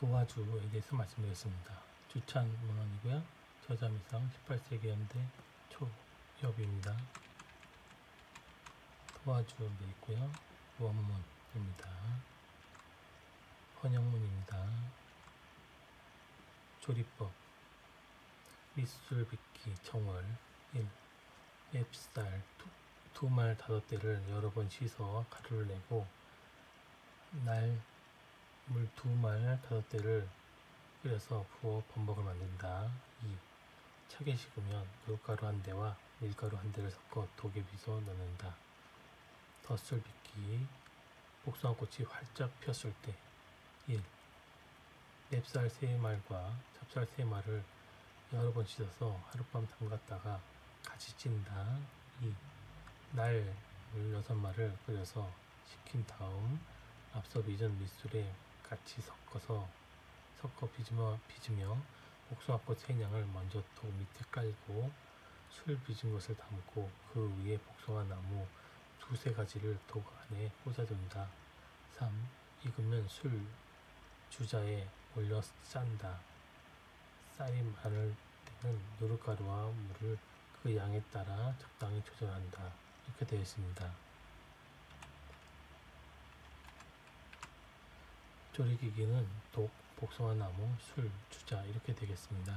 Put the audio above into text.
도화주에 대해서 말씀드렸습니다. 주찬 문헌이고요. 저자 미상 18세기 현대 초엽입니다. 도화주에 있고요. 원문입니다. 번역문입니다. 조리법 밑술빗기 정월 1. 맵쌀 두말 다섯 대를 여러 번 씻어 가루를 내고 날 물 두말 다섯 대를 끓여서 부어 범벅을 만든다. 2. 차게 식으면 물가루 한 대와 밀가루 한 대를 섞어 독에 비서 넣는다. 덧술 빗기 복숭아 꽃이 활짝 폈을 때 1. 맵쌀 세 말과 찹쌀 세 말을 여러 번 씻어서 하룻밤 담갔다가 같이 찐다. 2. 날물 여섯 말을 끓여서 식힌 다음 앞서 빚은 밑술에 같이 섞어서 섞어 빚으며, 빚으며 복숭아꽃 세 냥을 먼저 독 밑에 깔고 술 빚은 것을 담고 그 위에 복숭아 나무 두세 가지를 독 안에 꽂아둔다. 3. 익으면 술 주자에 올려 싼다. 쌀이 많을 때는 누룩가루와 물을 그 양에 따라 적당히 조절한다. 이렇게 되어 있습니다. 조리기기는 독, 복숭아나무, 술, 주자 이렇게 되겠습니다.